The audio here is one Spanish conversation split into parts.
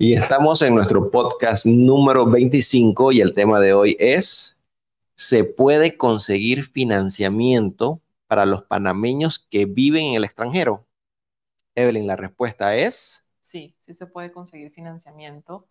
Y estamos en nuestro podcast número 25 y el tema de hoy es, ¿se puede conseguir financiamiento para los panameños que viven en el extranjero? Evelyn, la respuesta es... Sí, sí se puede conseguir financiamiento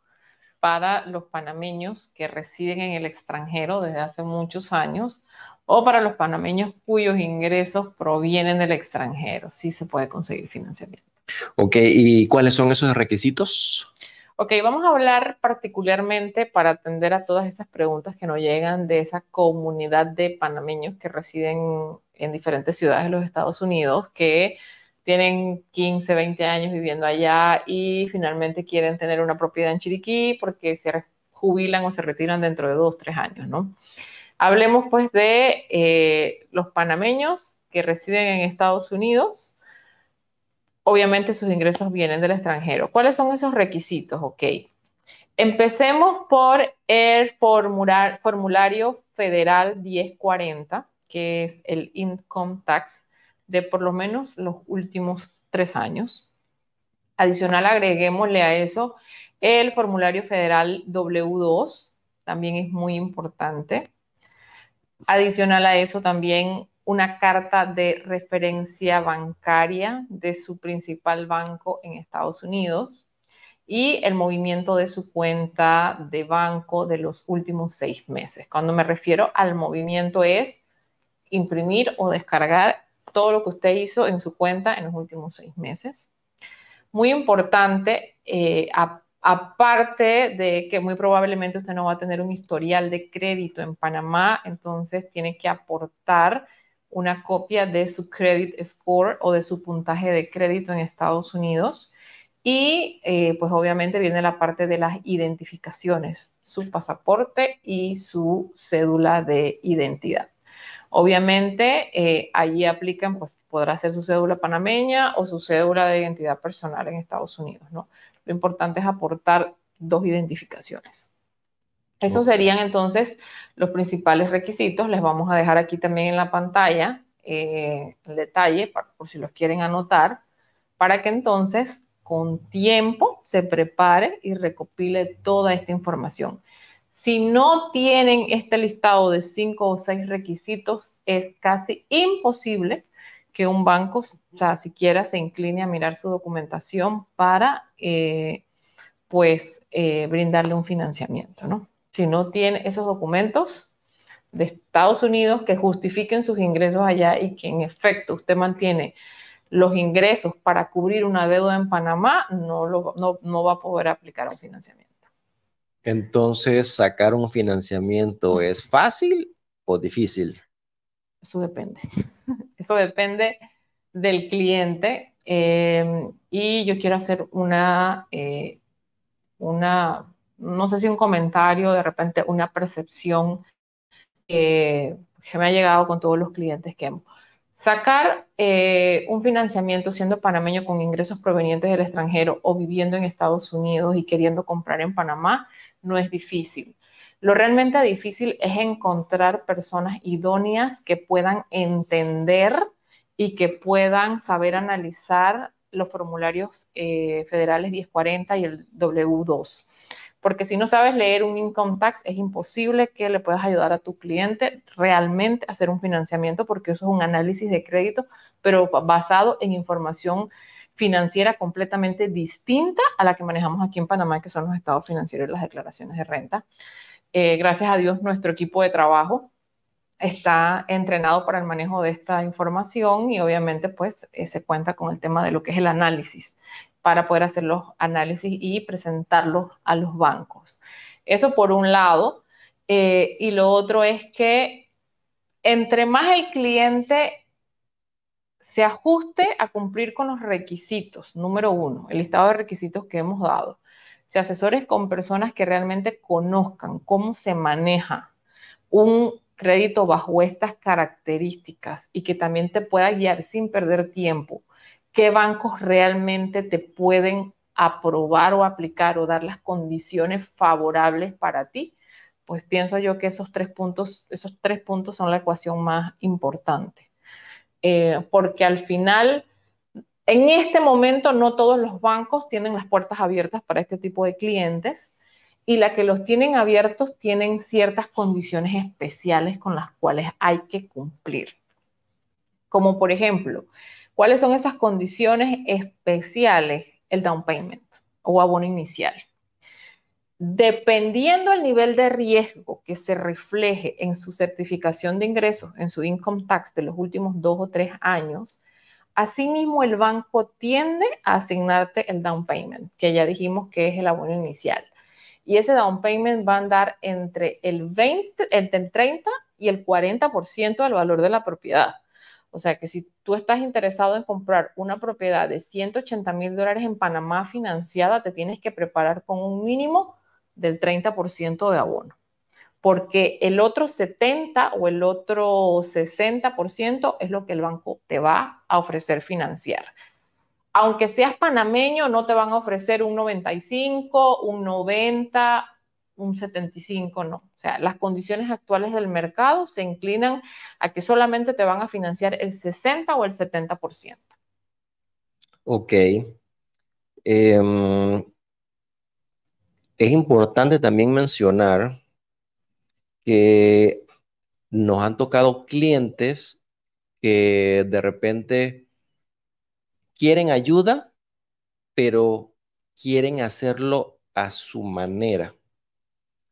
para los panameños que residen en el extranjero desde hace muchos años o para los panameños cuyos ingresos provienen del extranjero. Sí se puede conseguir financiamiento. Ok, ¿y cuáles son esos requisitos? Ok, vamos a hablar particularmente para atender a todas esas preguntas que nos llegan de esa comunidad de panameños que residen en diferentes ciudades de los Estados Unidos, que tienen 15, 20 años viviendo allá y finalmente quieren tener una propiedad en Chiriquí porque se jubilan o se retiran dentro de dos, tres años, ¿no? Hablemos pues de eh, los panameños que residen en Estados Unidos obviamente sus ingresos vienen del extranjero. ¿Cuáles son esos requisitos? Ok. Empecemos por el formulario federal 1040, que es el income tax de por lo menos los últimos tres años. Adicional, agreguémosle a eso el formulario federal W2, también es muy importante. Adicional a eso también una carta de referencia bancaria de su principal banco en Estados Unidos y el movimiento de su cuenta de banco de los últimos seis meses. Cuando me refiero al movimiento es imprimir o descargar todo lo que usted hizo en su cuenta en los últimos seis meses. Muy importante, eh, aparte de que muy probablemente usted no va a tener un historial de crédito en Panamá, entonces tiene que aportar una copia de su credit score o de su puntaje de crédito en Estados Unidos. Y eh, pues obviamente viene la parte de las identificaciones, su pasaporte y su cédula de identidad. Obviamente eh, allí aplican, pues podrá ser su cédula panameña o su cédula de identidad personal en Estados Unidos, ¿no? Lo importante es aportar dos identificaciones. Esos serían entonces los principales requisitos. Les vamos a dejar aquí también en la pantalla eh, el detalle, por si los quieren anotar, para que entonces con tiempo se prepare y recopile toda esta información. Si no tienen este listado de cinco o seis requisitos, es casi imposible que un banco, o sea, siquiera se incline a mirar su documentación para, eh, pues, eh, brindarle un financiamiento, ¿no? Si no tiene esos documentos de Estados Unidos que justifiquen sus ingresos allá y que en efecto usted mantiene los ingresos para cubrir una deuda en Panamá, no, no, va a poder aplicar un financiamiento. Entonces, ¿sacar un financiamiento es fácil o difícil? Eso depende. Eso depende del cliente. Eh, y yo quiero hacer una, eh, una no sé si un comentario, de repente una percepción que me ha llegado con todos los clientes que hemos. Sacar eh, un financiamiento siendo panameño con ingresos provenientes del extranjero o viviendo en Estados Unidos y queriendo comprar en Panamá no es difícil. Lo realmente difícil es encontrar personas idóneas que puedan entender y que puedan saber analizar los formularios eh, federales 1040 y el W2 porque si no sabes leer un income tax, es imposible que le puedas ayudar a tu cliente realmente a hacer un financiamiento, porque eso es un análisis de crédito, pero basado en información financiera completamente distinta a la que manejamos aquí en Panamá, que son los estados financieros y las declaraciones de renta. Eh, gracias a Dios, nuestro equipo de trabajo está entrenado para el manejo de esta información y obviamente pues eh, se cuenta con el tema de lo que es el análisis para poder hacer los análisis y presentarlos a los bancos. Eso por un lado. Eh, y lo otro es que entre más el cliente se ajuste a cumplir con los requisitos, número uno, el listado de requisitos que hemos dado, se asesore con personas que realmente conozcan cómo se maneja un crédito bajo estas características y que también te pueda guiar sin perder tiempo qué bancos realmente te pueden aprobar o aplicar o dar las condiciones favorables para ti, pues pienso yo que esos tres puntos, esos tres puntos son la ecuación más importante. Eh, porque al final En este momento no todos los bancos tienen las puertas abiertas para este tipo de clientes y la que los tienen abiertos tienen ciertas condiciones especiales con las cuales hay que cumplir. Como por ejemplo, ¿cuáles son esas condiciones especiales? El down payment o abono inicial. Dependiendo del nivel de riesgo que se refleje en su certificación de ingresos, en su income tax de los últimos dos o tres años, asimismo el banco tiende a asignarte el down payment, que ya dijimos que es el abono inicial. Y ese down payment va a andar entre el, 20, entre el 30 y el 40% del valor de la propiedad. O sea que si tú estás interesado en comprar una propiedad de 180 mil dólares en Panamá financiada, te tienes que preparar con un mínimo del 30% de abono, porque el otro 70 o el otro 60% es lo que el banco te va a ofrecer financiar. Aunque seas panameño, no te van a ofrecer un 95, un 90, un 75, no. O sea, las condiciones actuales del mercado se inclinan a que solamente te van a financiar el 60 o el 70%. Ok. Em, es importante también mencionar que nos han tocado clientes que de repente quieren ayuda, pero quieren hacerlo a su manera.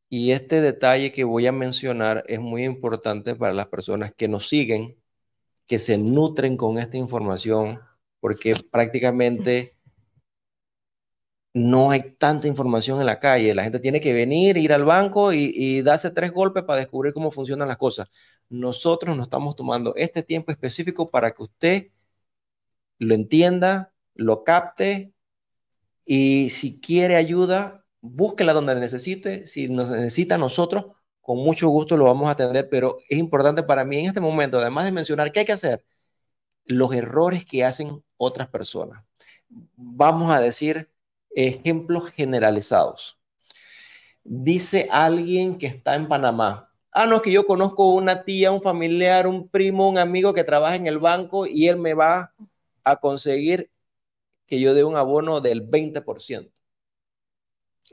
Y este detalle que voy a mencionar es muy importante para las personas que nos siguen, que se nutren con esta información, porque prácticamente no hay tanta información en la calle. La gente tiene que venir, ir al banco y, darse tres golpes para descubrir cómo funcionan las cosas. Nosotros nos estamos tomando este tiempo específico para que usted lo entienda, lo capte y si quiere ayuda, búsquela donde necesite. Si nos necesita a nosotros, con mucho gusto lo vamos a atender, pero es importante para mí en este momento, además de mencionar qué hay que hacer, los errores que hacen otras personas. Vamos a decir ejemplos generalizados. Dice alguien que está en Panamá. Ah, no, es que yo conozco una tía, un familiar, un primo, un amigo que trabaja en el banco y él me va a conseguir que yo dé un abono del 20%,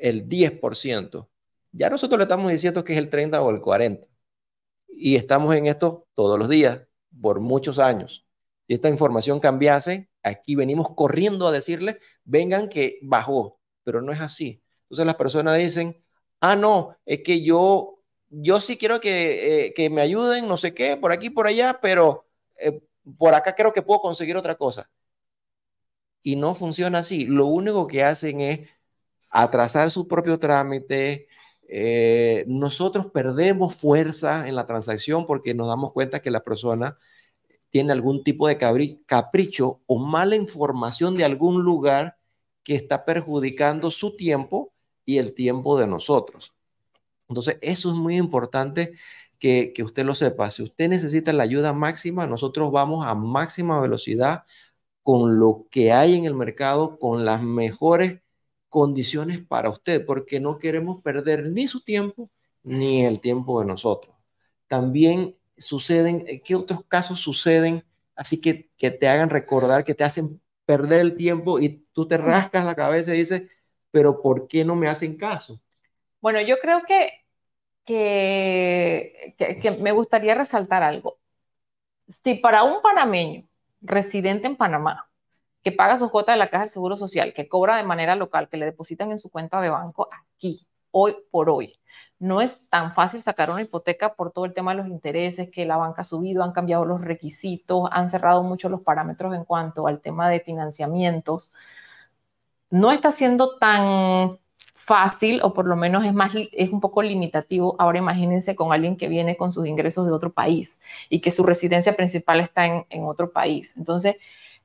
el 10%. Ya nosotros le estamos diciendo que es el 30 o el 40. Y estamos en esto todos los días, por muchos años. Si esta información cambiase, aquí venimos corriendo a decirle, vengan que bajó, pero no es así. Entonces las personas dicen, ah, no, es que yo, yo sí quiero que, eh, que me ayuden, no sé qué, por aquí, por allá, pero eh, por acá creo que puedo conseguir otra cosa. Y no funciona así. Lo único que hacen es atrasar su propio trámite. Eh, nosotros perdemos fuerza en la transacción porque nos damos cuenta que la persona tiene algún tipo de capricho o mala información de algún lugar que está perjudicando su tiempo y el tiempo de nosotros. Entonces, eso es muy importante que, que, usted lo sepa. Si usted necesita la ayuda máxima, nosotros vamos a máxima velocidad con lo que hay en el mercado, con las mejores condiciones para usted, porque no queremos perder ni su tiempo ni el tiempo de nosotros. También suceden, eh, qué otros casos suceden así que, que te hagan recordar, que te hacen perder el tiempo y tú te rascas la cabeza y dices, pero ¿por qué no me hacen caso? Bueno, yo creo que, que, que, me gustaría resaltar algo. Si para un panameño residente en Panamá, que paga su cuota de la Caja del Seguro Social, que cobra de manera local, que le depositan en su cuenta de banco aquí, hoy por hoy. No es tan fácil sacar una hipoteca por todo el tema de los intereses, que la banca ha subido, han cambiado los requisitos, han cerrado mucho los parámetros en cuanto al tema de financiamientos. No está siendo tan fácil o por lo menos es más es un poco limitativo. Ahora imagínense con alguien que viene con sus ingresos de otro país y que su residencia principal está en otro país. Entonces,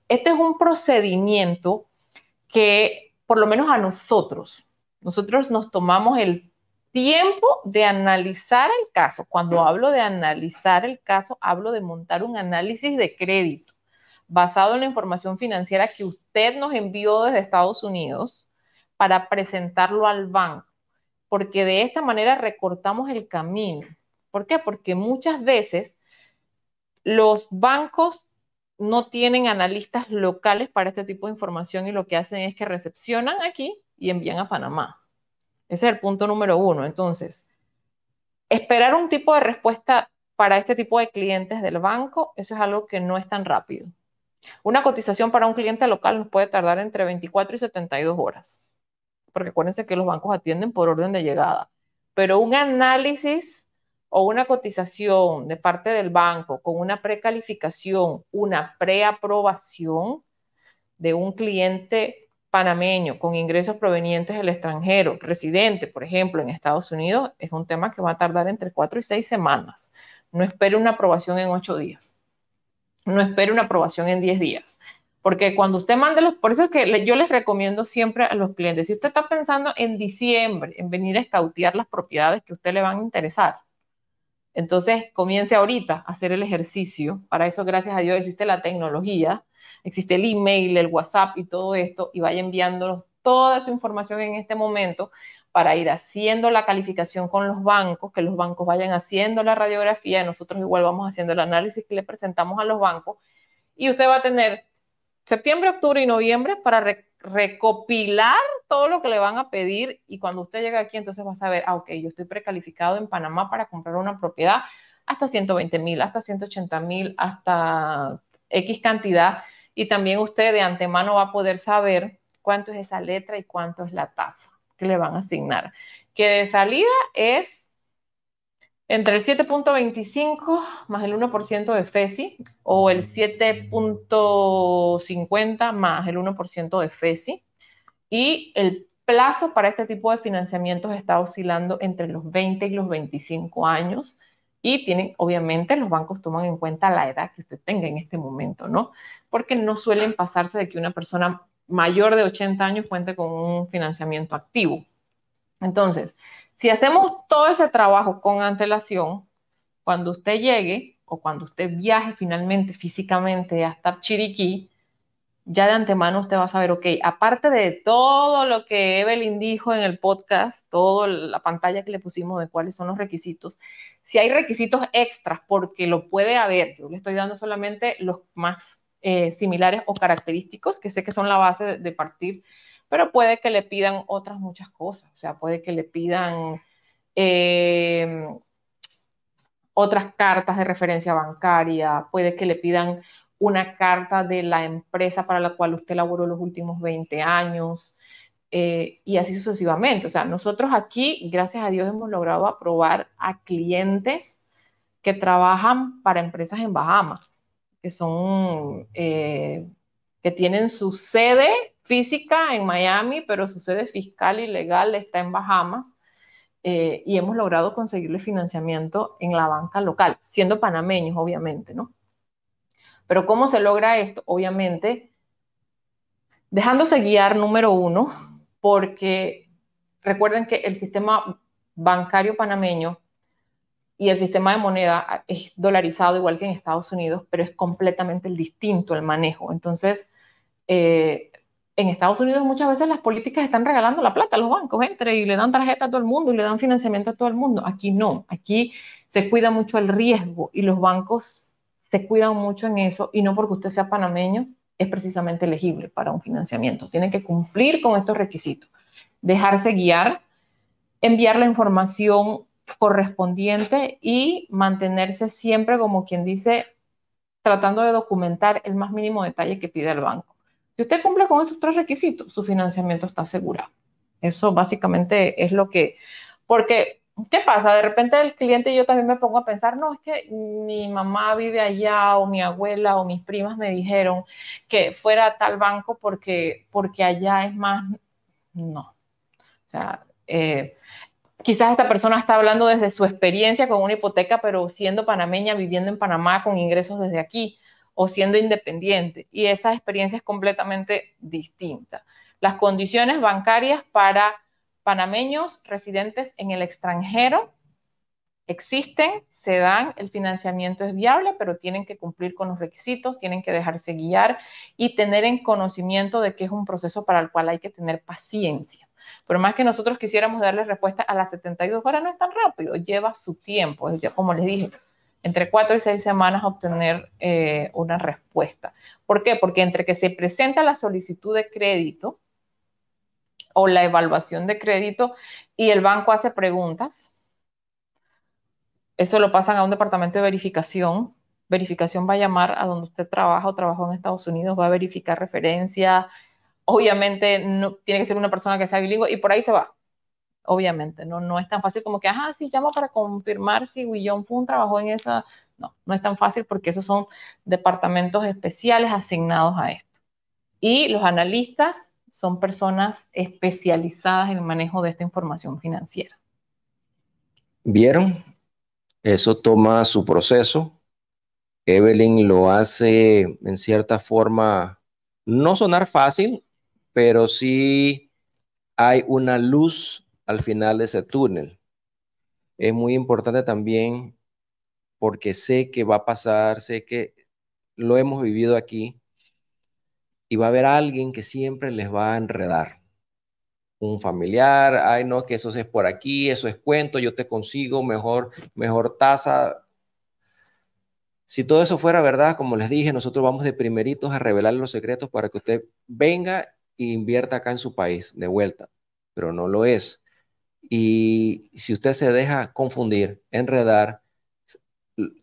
este es un procedimiento que por lo menos a nosotros nosotros nos tomamos el tiempo de analizar el caso. Cuando hablo de analizar el caso, hablo de montar un análisis de crédito basado en la información financiera que usted nos envió desde Estados Unidos para presentarlo al banco, porque de esta manera recortamos el camino. ¿Por qué? Porque muchas veces los bancos no tienen analistas locales para este tipo de información y lo que hacen es que recepcionan aquí y envían a Panamá. Ese es el punto número uno. Entonces, esperar un tipo de respuesta para este tipo de clientes del banco, eso es algo que no es tan rápido. Una cotización para un cliente local nos puede tardar entre 24 y 72 horas, porque acuérdense que los bancos atienden por orden de llegada, pero un análisis o una cotización de parte del banco con una precalificación, una preaprobación de un cliente panameño con ingresos provenientes del extranjero, residente, por ejemplo, en Estados Unidos, es un tema que va a tardar entre cuatro y seis semanas. No espere una aprobación en ocho días. No espere una aprobación en diez días. Porque cuando usted mande los, por eso es que yo les recomiendo siempre a los clientes, si usted está pensando en diciembre, en venir a escautear las propiedades que a usted le van a interesar, entonces comience ahorita a hacer el ejercicio. Para eso, gracias a Dios, existe la tecnología, existe el email, el WhatsApp y todo esto, y vaya enviándonos toda su información en este momento para ir haciendo la calificación con los bancos, que los bancos vayan haciendo la radiografía, nosotros igual vamos haciendo el análisis que le presentamos a los bancos, y usted va a tener septiembre, octubre y noviembre para recopilar todo lo que le van a pedir y cuando usted llegue aquí entonces va a saber, ah, ok, yo estoy precalificado en Panamá para comprar una propiedad hasta 120 mil, hasta 180 mil, hasta X cantidad y también usted de antemano va a poder saber cuánto es esa letra y cuánto es la tasa que le van a asignar. Que de salida es entre el 7.25 más el 1% de FESI o el 7.50 más el 1% de FESI. Y el plazo para este tipo de financiamientos está oscilando entre los 20 y los 25 años. Y tienen, obviamente, los bancos toman en cuenta la edad que usted tenga en este momento, ¿no? Porque no suelen pasarse de que una persona mayor de 80 años cuente con un financiamiento activo. Entonces, si hacemos todo ese trabajo con antelación, cuando usted llegue o cuando usted viaje finalmente físicamente hasta Chiriquí, ya de antemano usted va a saber, ok, aparte de todo lo que Evelyn dijo en el podcast, toda la pantalla que le pusimos de cuáles son los requisitos, si hay requisitos extras, porque lo puede haber, yo le estoy dando solamente los más eh, similares o característicos, que sé que son la base de partir pero puede que le pidan otras muchas cosas, o sea, puede que le pidan em, otras cartas de referencia bancaria, puede que le pidan una carta de la empresa para la cual usted laboró los últimos 20 años eh, y así sucesivamente. O sea, nosotros aquí, gracias a Dios, hemos logrado aprobar a clientes que trabajan para empresas en Bahamas, que son, eh, que tienen su sede física en Miami, pero su sede fiscal y legal está en Bahamas. Eh, y hemos logrado conseguirle financiamiento en la banca local, siendo panameños, obviamente, ¿no? Pero ¿cómo se logra esto? Obviamente, dejándose guiar, número uno, porque recuerden que el sistema bancario panameño y el sistema de moneda es dolarizado igual que en Estados Unidos, pero es completamente distinto el manejo. Entonces, eh, en Estados Unidos muchas veces las políticas están regalando la plata a los bancos, entre y le dan tarjeta a todo el mundo y le dan financiamiento a todo el mundo. Aquí no, aquí se cuida mucho el riesgo y los bancos se cuidan mucho en eso y no porque usted sea panameño es precisamente elegible para un financiamiento. Tiene que cumplir con estos requisitos, dejarse guiar, enviar la información correspondiente y mantenerse siempre, como quien dice, tratando de documentar el más mínimo detalle que pide el banco. Si usted cumple con esos tres requisitos, su financiamiento está asegurado. Eso básicamente es lo que, porque, ¿qué pasa? De repente el cliente y yo también me pongo a pensar, no, es que mi mamá vive allá o mi abuela o mis primas me dijeron que fuera a tal banco porque, porque allá es más, no. O sea, eh, quizás esta persona está hablando desde su experiencia con una hipoteca, pero siendo panameña, viviendo en Panamá con ingresos desde aquí o siendo independiente. Y esa experiencia es completamente distinta. Las condiciones bancarias para panameños residentes en el extranjero existen, se dan, el financiamiento es viable, pero tienen que cumplir con los requisitos, tienen que dejarse guiar y tener en conocimiento de que es un proceso para el cual hay que tener paciencia. Pero más que nosotros quisiéramos darle respuesta a las 72 horas, no es tan rápido, lleva su tiempo, ya como les dije, entre cuatro y seis semanas obtener eh, una respuesta. ¿Por qué? Porque entre que se presenta la solicitud de crédito o la evaluación de crédito y el banco hace preguntas, eso lo pasan a un departamento de verificación. Verificación va a llamar a donde usted trabaja o trabajó en Estados Unidos, va a verificar referencia. Obviamente no, tiene que ser una persona que sea bilingüe y por ahí se va obviamente, ¿no? No es tan fácil como que, ajá, sí, llamo para confirmar si Willon Fun trabajó en esa. No, no es tan fácil porque esos son departamentos especiales asignados a esto. Y los analistas son personas especializadas en el manejo de esta información financiera. ¿Vieron? Eso toma su proceso. Evelyn lo hace en cierta forma, no sonar fácil, pero sí hay una luz al final de ese túnel. Es muy importante también porque sé que va a pasar, sé que lo hemos vivido aquí y va a haber alguien que siempre les va a enredar. Un familiar, ay no, que eso es por aquí, eso es cuento, yo te consigo mejor, mejor tasa. Si todo eso fuera verdad, como les dije, nosotros vamos de primeritos a revelar los secretos para que usted venga e invierta acá en su país de vuelta, pero no lo es. Y si usted se deja confundir, enredar,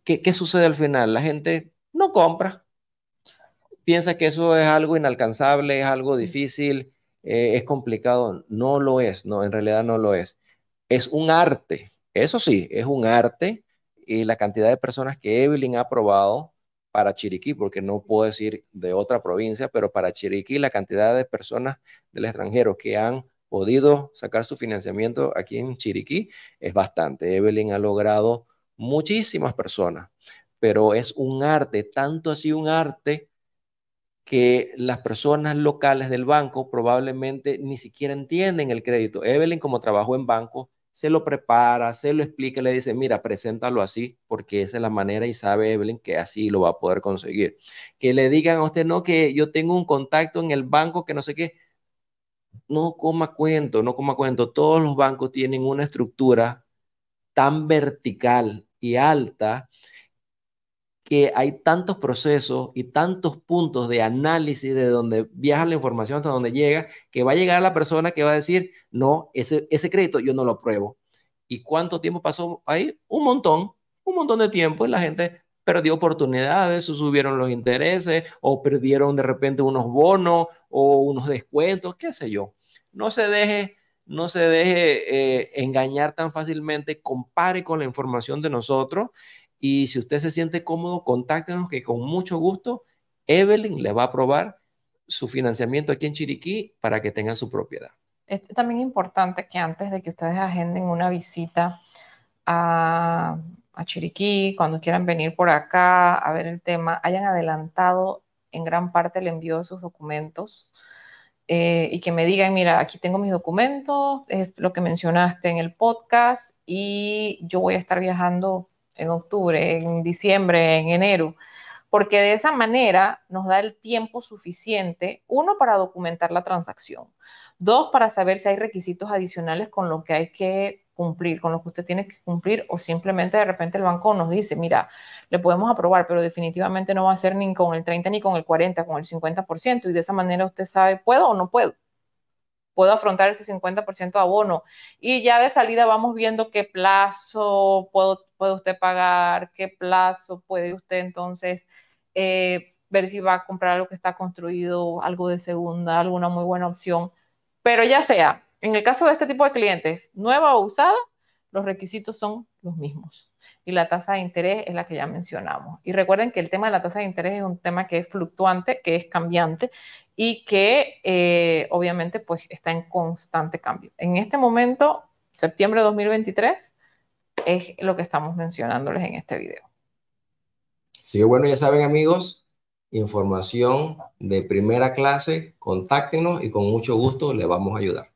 ¿qué, sucede al final? La gente no compra. Piensa que eso es algo inalcanzable, es algo difícil, eh, es complicado. No lo es, no, en realidad no lo es. Es un arte, eso sí, es un arte y la cantidad de personas que Evelyn ha probado para Chiriquí, porque no puedo decir de otra provincia, pero para Chiriquí la cantidad de personas del extranjero que han podido sacar su financiamiento aquí en Chiriquí es bastante. Evelyn ha logrado muchísimas personas, pero es un arte, tanto así un arte que las personas locales del banco probablemente ni siquiera entienden el crédito. Evelyn, como trabajó en banco, se lo prepara, se lo explica, le dice, mira, preséntalo así, porque esa es la manera y sabe Evelyn que así lo va a poder conseguir. Que le digan a usted, no, que yo tengo un contacto en el banco que no sé qué, no coma cuento, no coma cuento. Todos los bancos tienen una estructura tan vertical y alta que hay tantos procesos y tantos puntos de análisis de donde viaja la información hasta donde llega, que va a llegar la persona que va a decir, no, ese, ese crédito yo no lo apruebo. ¿Y cuánto tiempo pasó ahí? Un montón, un montón de tiempo y la gente perdió oportunidades, subieron los intereses, o perdieron de repente unos bonos o unos descuentos, qué sé yo. No se deje, no se deje eh, engañar tan fácilmente, compare con la información de nosotros y si usted se siente cómodo, contáctenos que con mucho gusto Evelyn le va a aprobar su financiamiento aquí en Chiriquí para que tenga su propiedad. Es también importante que antes de que ustedes agenden una visita a a Chiriquí, cuando quieran venir por acá a ver el tema, hayan adelantado en gran parte el envío de sus documentos eh, y que me digan, mira, aquí tengo mis documentos, es lo que mencionaste en el podcast y yo voy a estar viajando en octubre, en diciembre, en enero, porque de esa manera nos da el tiempo suficiente, uno, para documentar la transacción, dos, para saber si hay requisitos adicionales con lo que hay que cumplir, con lo que usted tiene que cumplir, o simplemente de repente el banco nos dice, mira, le podemos aprobar, pero definitivamente no va a ser ni con el 30 ni con el 40, con el 50%, y de esa manera usted sabe, ¿puedo o no puedo? Puedo afrontar ese 50% abono. Y ya de salida vamos viendo qué plazo puedo, puede usted pagar, qué plazo puede usted entonces eh, ver si va a comprar algo que está construido, algo de segunda, alguna muy buena opción. Pero ya sea en el caso de este tipo de clientes, nueva o usada, los requisitos son los mismos. Y la tasa de interés es la que ya mencionamos. Y recuerden que el tema de la tasa de interés es un tema que es fluctuante, que es cambiante y que eh, obviamente pues está en constante cambio. En este momento, septiembre de 2023, es lo que estamos mencionándoles en este video. Así que bueno, ya saben amigos, información de primera clase, contáctenos y con mucho gusto les vamos a ayudar.